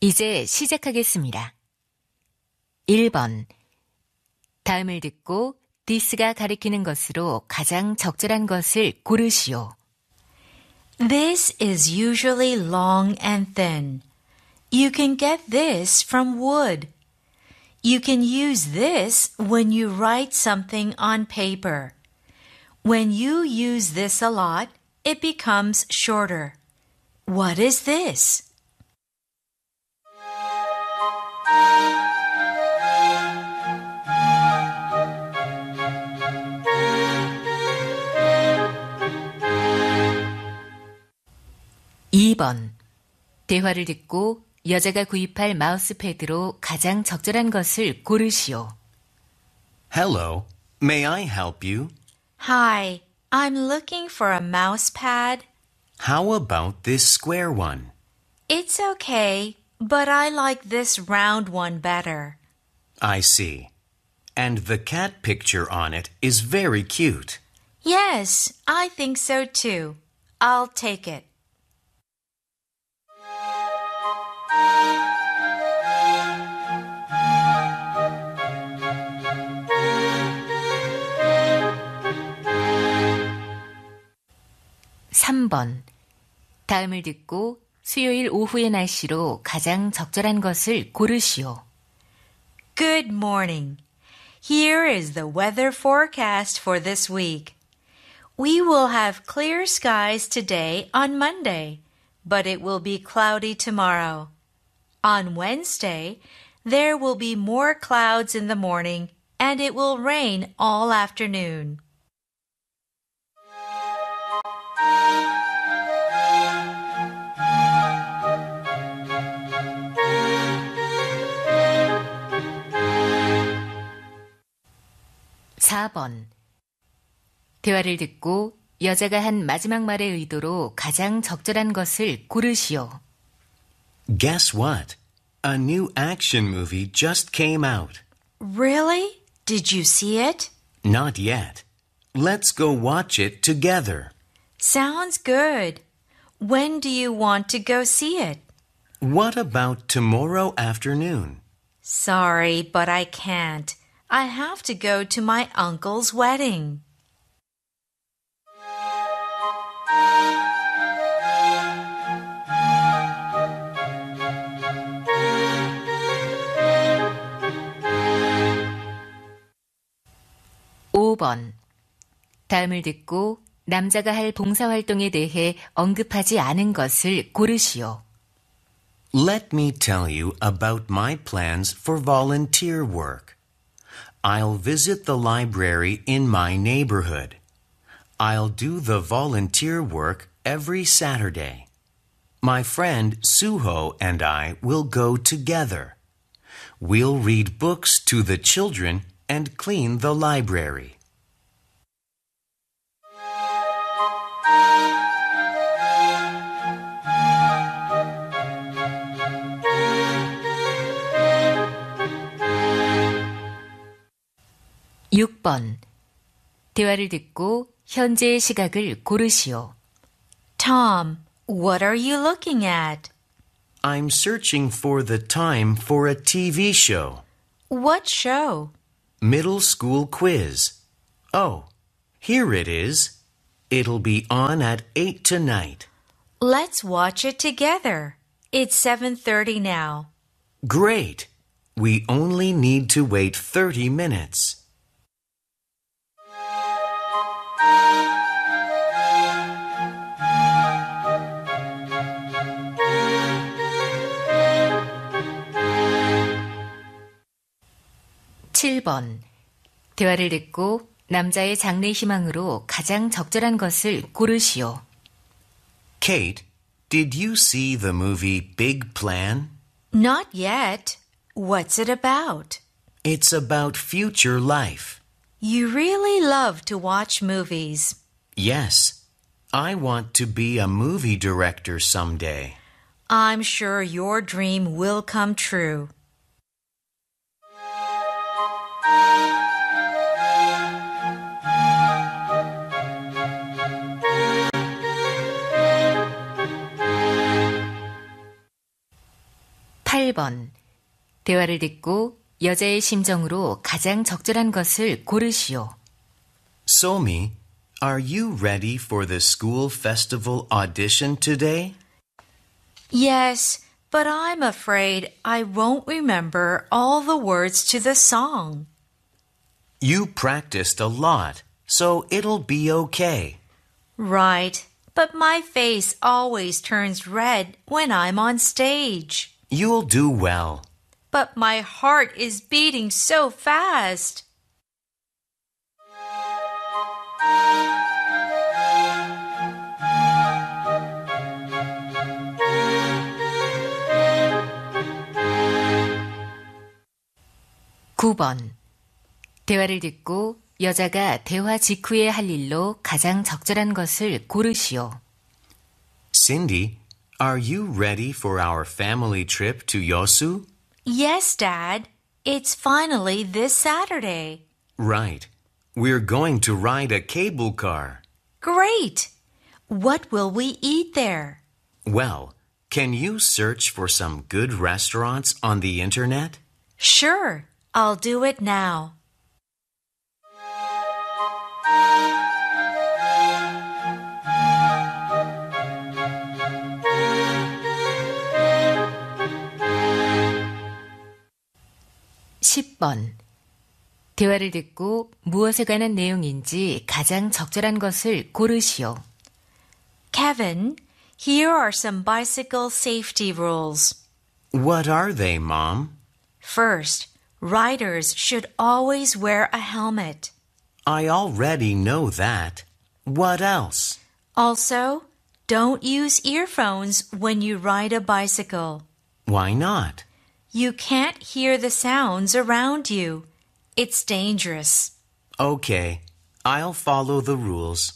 이제 시작하겠습니다. 1번. 다음을 듣고 this가 가리키는 것으로 가장 적절한 것을 고르시오. This is usually long and thin. You can get this from wood. You can use this when you write something on paper. When you use this a lot, it becomes shorter. What is this? 2번. 대화를 듣고 여자가 구입할 마우스패드로 가장 적절한 것을 고르시오. Hello. May I help you? Hi, I'm looking for a mouse pad. How about this square one? It's okay, but I like this round one better. I see. And the cat picture on it is very cute. Yes, I think so too. I'll take it. 3번. 다음을 듣고 수요일 오후의 날씨로 가장 적절한 것을 고르시오. Good morning. Here is the weather forecast for this week. We will have clear skies today on Monday, but it will be cloudy tomorrow. On Wednesday, there will be more clouds in the morning and it will rain all afternoon. 4번. 대화를 듣고 여자가 한 마지막 말의 의도로 가장 적절한 것을 고르시오. Guess what? A new action movie just came out. Really? Did you see it? Not yet. Let's go watch it together. Sounds good. When do you want to go see it? What about tomorrow afternoon? Sorry, but I can't. I have to go to my uncle's wedding. 5번. 다음을 듣고 남자가 할 봉사활동에 대해 언급하지 않은 것을 고르시오. Let me tell you about my plans for volunteer work. I'll visit the library in my neighborhood. I'll do the volunteer work every Saturday. My friend Suho and I will go together. We'll read books to the children and clean the library. 6번. 대화를 듣고 현재의 시각을 고르시오. Tom, what are you looking at? I'm searching for the time for a TV show. What show? Middle school quiz. Oh, here it is. It'll be on at 8 tonight. Let's watch it together. It's 7:30 now. Great. We only need to wait 30 minutes. 7번. 대화를 듣고 남자의 장래 희망으로 가장 적절한 것을 고르시오. Kate, did you see the movie Big Plan? Not yet. What's it about? It's about future life. You really love to watch movies. Yes. I want to be a movie director someday. I'm sure your dream will come true. 8번. 대화를 듣고 여자의 심정으로 가장 적절한 것을 고르시오. Somi, are you ready for the school festival audition today? Yes, but I'm afraid I won't remember all the words to the song. You practiced a lot, so it'll be okay. Right, but my face always turns red when I'm on stage. You'll do well. But my heart is beating so fast. 구 번 대화를 듣고 여자가 대화 직후에 할 일로 가장 적절한 것을 고르시오. Cindy, are you ready for our family trip to Yosu? Yes, Dad. It's finally this Saturday. Right. We're going to ride a cable car. Great! What will we eat there? Well, can you search for some good restaurants on the internet? Sure, I'll do it now. 십 번 대화를 듣고 무엇에 관한 내용인지 가장 적절한 것을 고르시오. Kevin, here are some bicycle safety rules. What are they, Mom? First, riders should always wear a helmet. I already know that. What else? Also, don't use earphones when you ride a bicycle. Why not? You can't hear the sounds around you. It's dangerous. Okay, I'll follow the rules.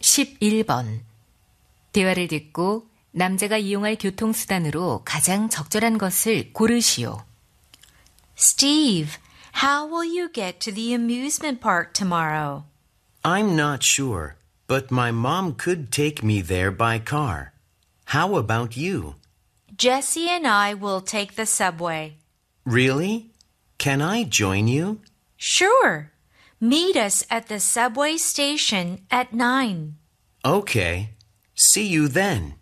십일 번 대화를 듣고 남자가 이용할 교통수단으로 가장 적절한 것을 고르시오. Steve, how will you get to the amusement park tomorrow? I'm not sure, but my mom could take me there by car. How about you? Jesse and I will take the subway. Really? Can I join you? Sure. Meet us at the subway station at 9. Okay. See you then.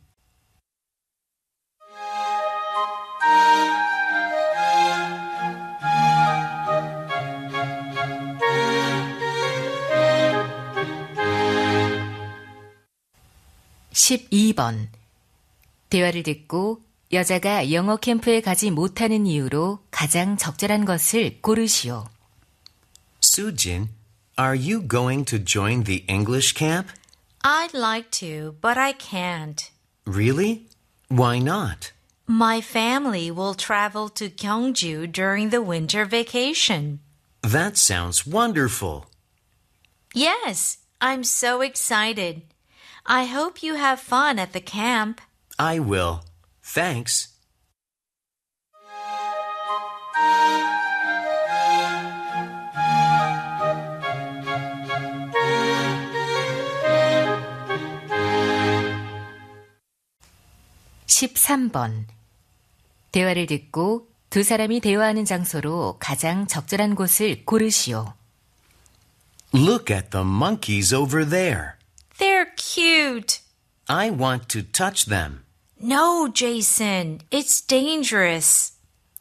십이 번 대화를 듣고 여자가 영어 캠프에 가지 못하는 이유로 가장 적절한 것을 고르시오. Sujin, are you going to join the English camp? I'd like to, but I can't. Really? Why not? My family will travel to Gyeongju during the winter vacation. That sounds wonderful. Yes, I'm so excited. I hope you have fun at the camp. I will. Thanks. 십삼 번 대화를 듣고 두 사람이 대화하는 장소로 가장 적절한 곳을 고르시오. Look at the monkeys over there. They're cute. I want to touch them. No, Jason, it's dangerous.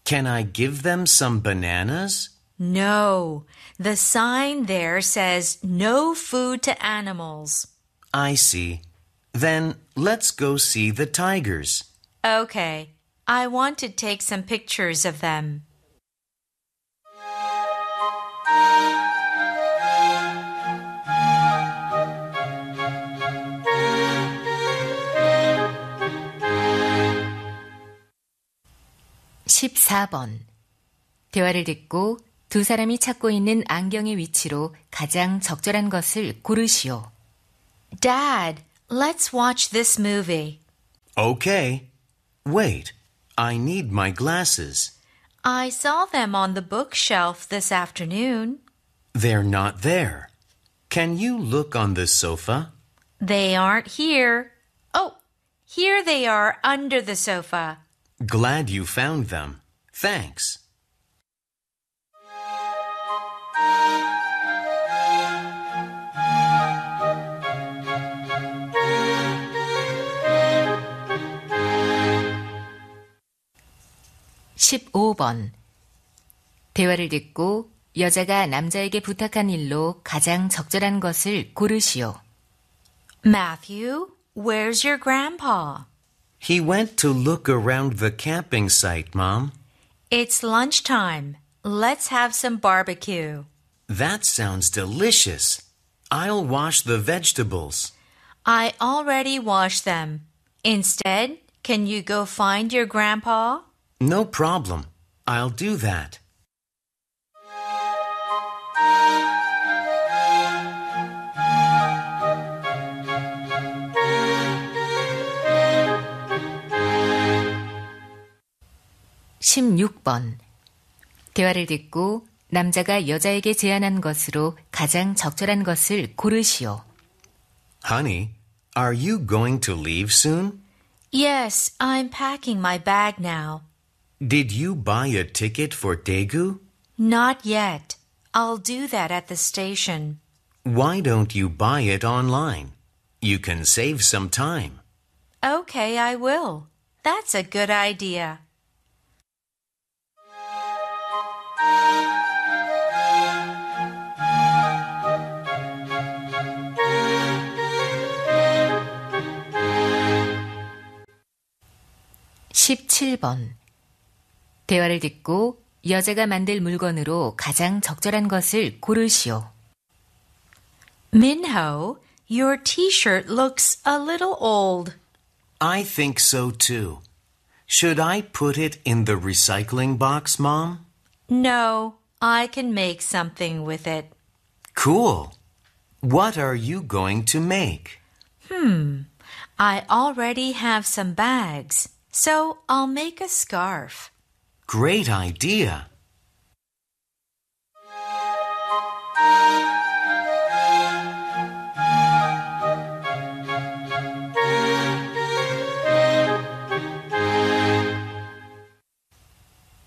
Can I give them some bananas? No, the sign there says no food to animals. I see. Then let's go see the tigers. Okay, I want to take some pictures of them. 십사 번 대화를 듣고 두 사람이 찾고 있는 안경의 위치로 가장 적절한 것을 고르시오. Dad, let's watch this movie. Okay. Wait, I need my glasses. I saw them on the bookshelf this afternoon. They're not there. Can you look on the sofa? They aren't here. Oh, here they are under the sofa. Glad you found them. Thanks. 십오 번 대화를 듣고 여자가 남자에게 부탁한 일로 가장 적절한 것을 고르시오. Matthew, where's your grandpa? He went to look around the camping site, Mom. It's lunchtime. Let's have some barbecue. That sounds delicious. I'll wash the vegetables. I already washed them. Instead, can you go find your grandpa? No problem. I'll do that. 십육 번 대화를 듣고 남자가 여자에게 제안한 것으로 가장 적절한 것을 고르시오. Honey, are you going to leave soon? Yes, I'm packing my bag now. Did you buy a ticket for Daegu? Not yet. I'll do that at the station. Why don't you buy it online? You can save some time. Okay, I will. That's a good idea. 십칠 번 대화를 듣고 여자가 만들 물건으로 가장 적절한 것을 고르시오. Minho, your t-shirt looks a little old. I think so too. Should I put it in the recycling box, Mom? No, I can make something with it. Cool. What are you going to make? I already have some bags, So I'll make a scarf. Great idea.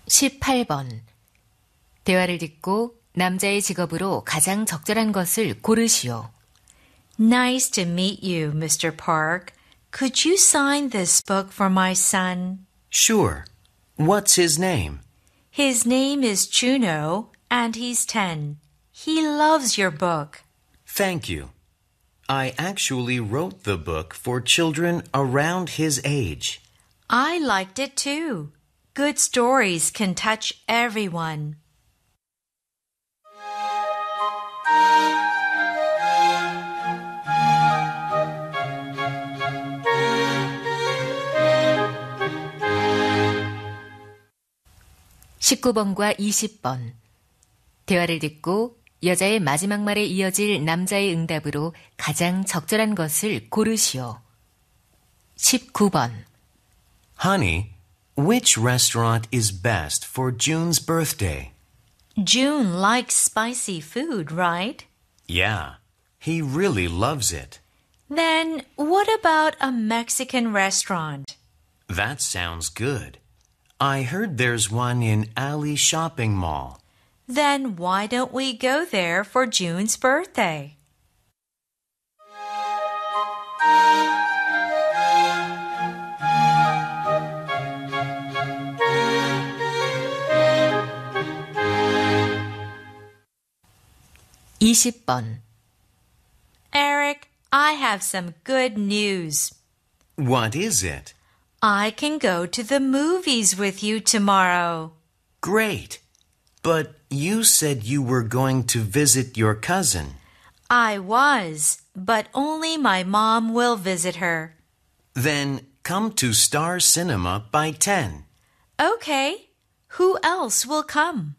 십팔 번 대화를 듣고 남자의 직업으로 가장 적절한 것을 고르시오. Nice to meet you, Mr. Park. Could you sign this book for my son? Sure. What's his name? His name is Juno, and he's 10. He loves your book. Thank you. I actually wrote the book for children around his age. I liked it too. Good stories can touch everyone. 십구 번과 이십 번 대화를 듣고 여자의 마지막 말에 이어질 남자의 응답으로 가장 적절한 것을 고르시오. 십구 번 Honey, which restaurant is best for June's birthday? June likes spicy food, right? Yeah, he really loves it. Then what about a Mexican restaurant? That sounds good. I heard there's one in Alley Shopping Mall. Then why don't we go there for June's birthday? Eric, I have some good news. What is it? I can go to the movies with you tomorrow. Great. But you said you were going to visit your cousin. I was, but only my mom will visit her. Then come to Star Cinema by 10. Okay. Who else will come?